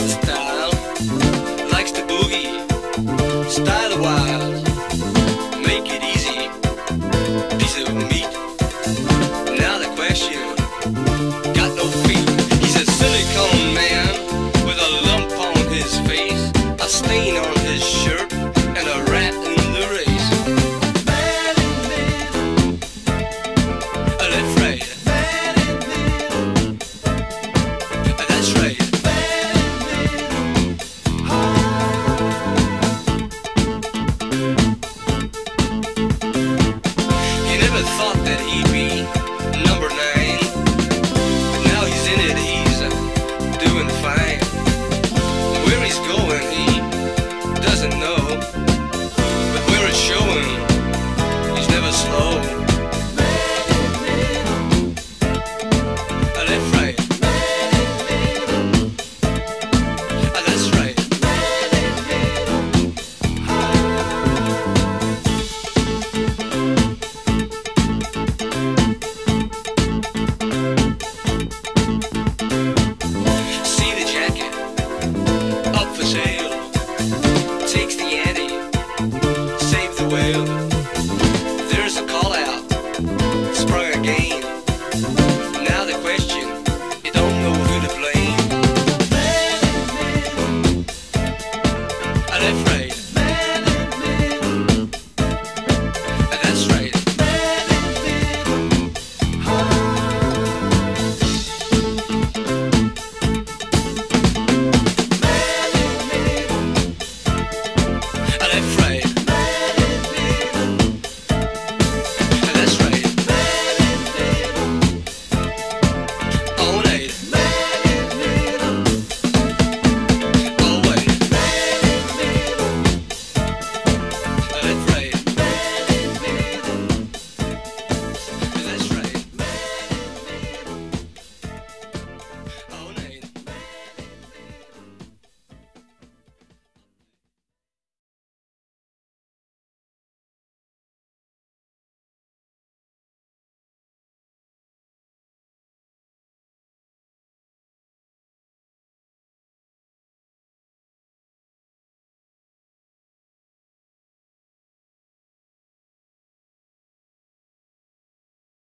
that's another question. You don't know who to blame. Are afraid? That's right. Are afraid?